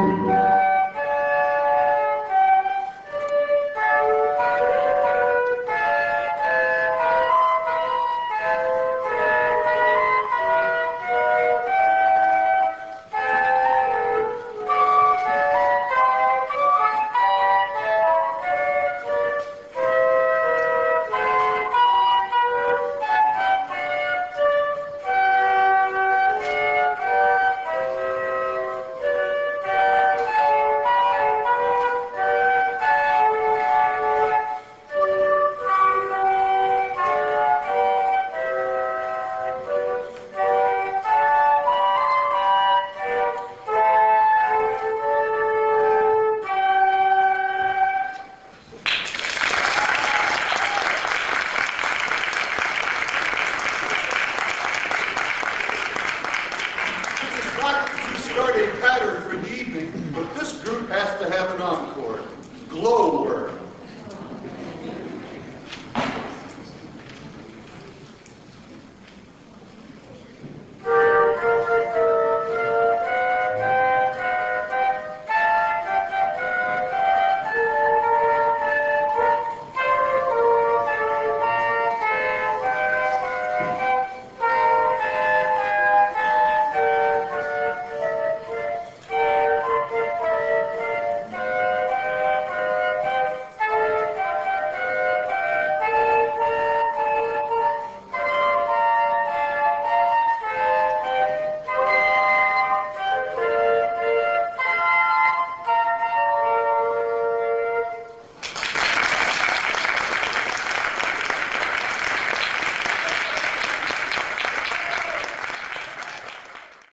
It's not start a pattern for the evening, but this group has to have an encore. Glow.